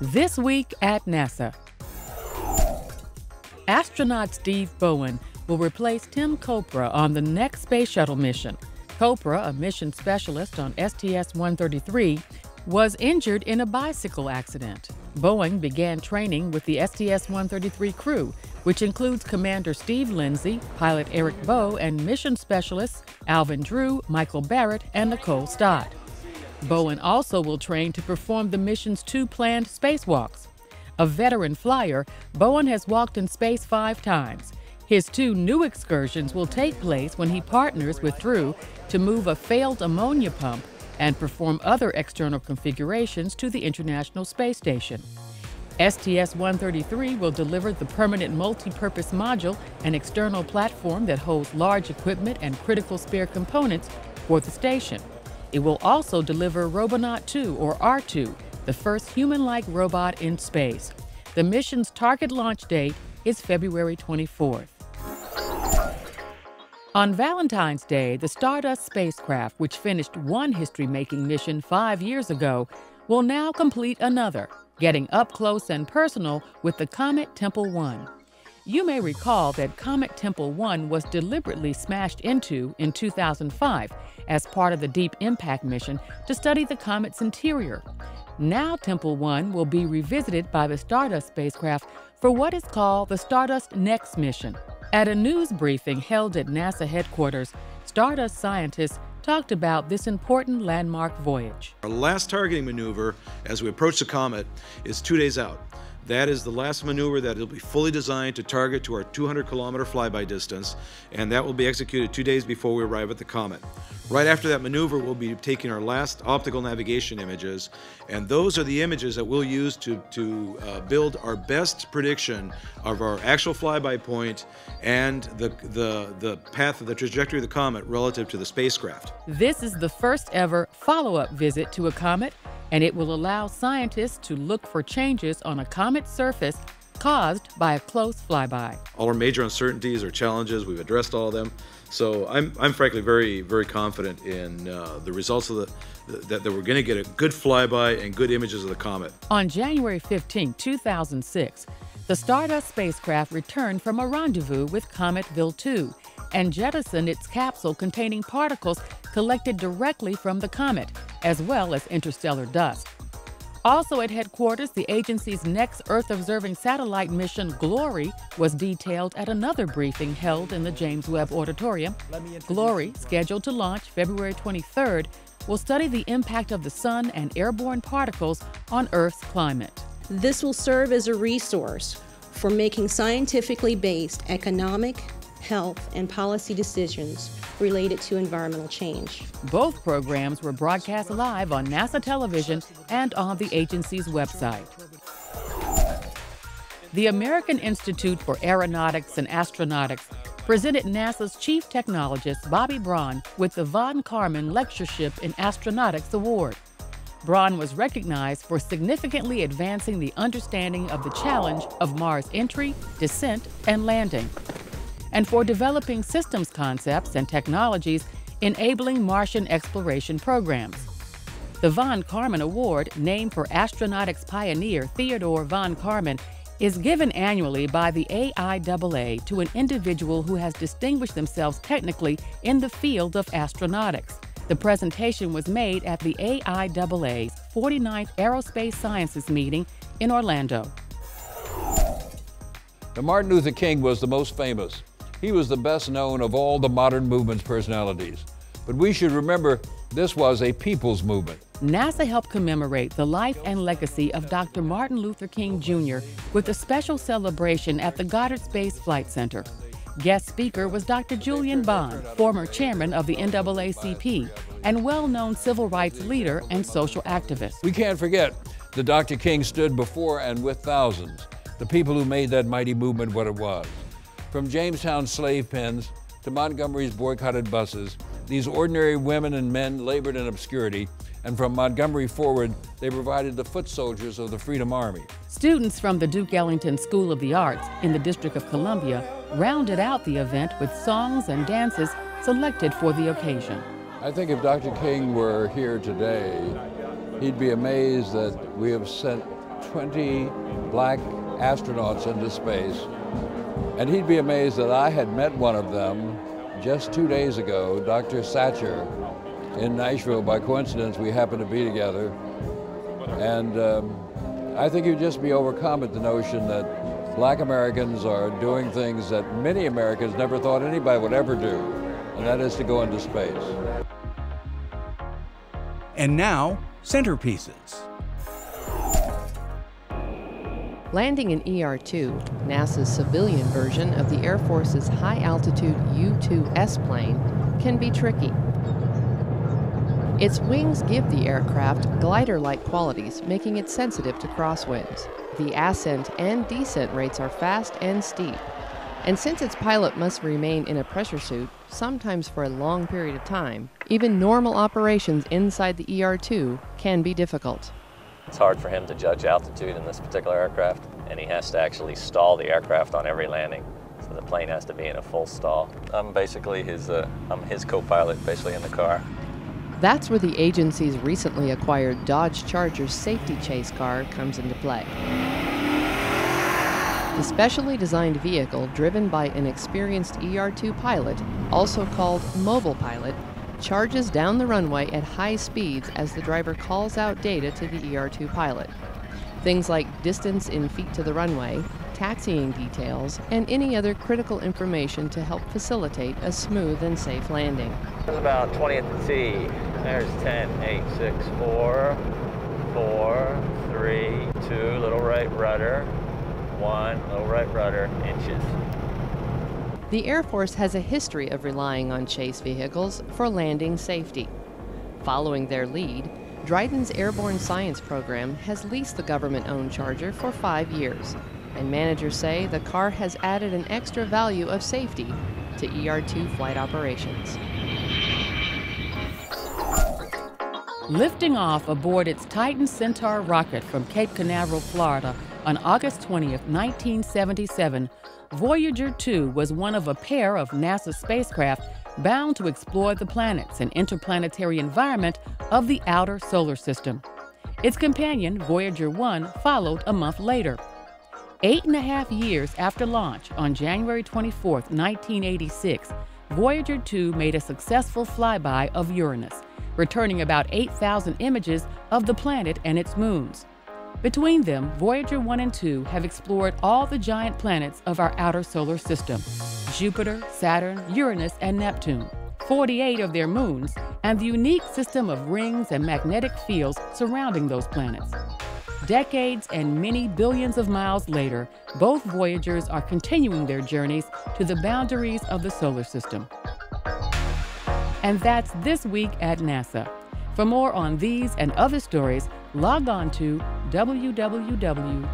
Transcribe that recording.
This week at NASA. Astronaut Steve Bowen will replace Tim Kopra on the next space shuttle mission. Kopra, a mission specialist on STS 133, was injured in a bicycle accident. Bowen began training with the STS 133 crew, which includes Commander Steve Lindsay, pilot Eric Boe, and mission specialists Alvin Drew, Michael Barrett, and Nicole Stott. Bowen also will train to perform the mission's two planned spacewalks. A veteran flyer, Bowen has walked in space five times. His two new excursions will take place when he partners with Drew to move a failed ammonia pump and perform other external configurations to the International Space Station. STS 133 will deliver the permanent multi-purpose module, an external platform that holds large equipment and critical spare components for the station. It will also deliver Robonaut 2 or R2, the first human-like robot in space. The mission's target launch date is February 24th. On Valentine's Day, the Stardust spacecraft, which finished one history making mission five years ago, will now complete another, getting up close and personal with the Comet Tempel 1. You may recall that Comet Tempel 1 was deliberately smashed into in 2005 as part of the Deep Impact mission to study the comet's interior. Now, Tempel 1 will be revisited by the Stardust spacecraft for what is called the Stardust Next mission. At a news briefing held at NASA headquarters, Stardust scientists talked about this important landmark voyage. Our last targeting maneuver as we approach the comet is two days out. That is the last maneuver that will be fully designed to target to our 200 kilometer flyby distance, and that will be executed two days before we arrive at the comet. Right after that maneuver, we'll be taking our last optical navigation images, and those are the images that we'll use to, to uh, build our best prediction of our actual flyby point and the, the, the path of the trajectory of the comet relative to the spacecraft. This is the first ever follow up visit to a comet and it will allow scientists to look for changes on a comet's surface caused by a close flyby. All our major uncertainties or challenges, we've addressed all of them. So I'm, I'm frankly very, very confident in uh, the results of the, that, that we're going to get a good flyby and good images of the comet. On January 15, 2006, the Stardust spacecraft returned from a rendezvous with Comet Wild 2 and jettisoned its capsule containing particles collected directly from the comet, as well as interstellar dust. Also at headquarters, the agency's next Earth observing satellite mission, Glory, was detailed at another briefing held in the James Webb Auditorium. Glory, scheduled to launch February 23rd, will study the impact of the sun and airborne particles on Earth's climate. This will serve as a resource for making scientifically based economic, health, and policy decisions related to environmental change. Both programs were broadcast live on NASA television and on the agency's website. The American Institute for Aeronautics and Astronautics presented NASA's chief technologist, Bobby Braun, with the Von Karman Lectureship in Astronautics Award. Braun was recognized for significantly advancing the understanding of the challenge of Mars entry, descent, and landing and for developing systems concepts and technologies enabling Martian exploration programs. The Von Karman Award, named for astronautics pioneer Theodore Von Karman, is given annually by the AIAA to an individual who has distinguished themselves technically in the field of astronautics. The presentation was made at the AIAA's 49th Aerospace Sciences meeting in Orlando. Now, Martin Luther King was the most famous. He was the best known of all the modern movement's personalities. But we should remember this was a people's movement. NASA helped commemorate the life and legacy of Dr. Martin Luther King Jr. with a special celebration at the Goddard Space Flight Center. Guest speaker was Dr. Julian Bond, former chairman of the NAACP and well known civil rights leader and social activist. We can't forget that Dr. King stood before and with thousands, the people who made that mighty movement what it was. From Jamestown's slave pens to Montgomery's boycotted buses, these ordinary women and men labored in obscurity, and from Montgomery forward, they provided the foot soldiers of the Freedom Army. Students from the Duke Ellington School of the Arts in the District of Columbia rounded out the event with songs and dances selected for the occasion. I think if Dr. King were here today, he'd be amazed that we have sent 20 black astronauts into space. And he'd be amazed that I had met one of them just two days ago, Dr. Satcher, in Nashville. By coincidence, we happened to be together. And um, I think you'd just be overcome at the notion that black Americans are doing things that many Americans never thought anybody would ever do, and that is to go into space. And now, centerpieces. Landing an ER-2, NASA's civilian version of the Air Force's high-altitude U-2S plane, can be tricky. Its wings give the aircraft glider-like qualities, making it sensitive to crosswinds. The ascent and descent rates are fast and steep. And since its pilot must remain in a pressure suit, sometimes for a long period of time, even normal operations inside the ER-2 can be difficult. It's hard for him to judge altitude in this particular aircraft, and he has to actually stall the aircraft on every landing. So the plane has to be in a full stall. I'm basically his, uh, I'm his co-pilot, basically in the car. That's where the agency's recently acquired Dodge Charger safety chase car comes into play. The specially designed vehicle, driven by an experienced ER2 pilot, also called Mobile Pilot, charges down the runway at high speeds as the driver calls out data to the ER2 pilot. Things like distance in feet to the runway, taxiing details, and any other critical information to help facilitate a smooth and safe landing. There's about 20 at. There's 10, 8, 6, 4, 4, 3, 2, little right rudder, 1, little right rudder, inches. The Air Force has a history of relying on chase vehicles for landing safety. Following their lead, Dryden's Airborne Science Program has leased the government owned Charger for five years, and managers say the car has added an extra value of safety to ER 2 flight operations. Lifting off aboard its Titan Centaur rocket from Cape Canaveral, Florida on August 20th, 1977, Voyager 2 was one of a pair of NASA spacecraft bound to explore the planets and interplanetary environment of the outer solar system. Its companion, Voyager 1, followed a month later. Eight and a half years after launch, on January 24, 1986, Voyager 2 made a successful flyby of Uranus, returning about 8,000 images of the planet and its moons. Between them, Voyager 1 and 2 have explored all the giant planets of our outer solar system Jupiter, Saturn, Uranus, and Neptune, 48 of their moons, and the unique system of rings and magnetic fields surrounding those planets. Decades and many billions of miles later, both Voyagers are continuing their journeys to the boundaries of the solar system. And that's this week at NASA. For more on these and other stories, log on to www.nasa.gov.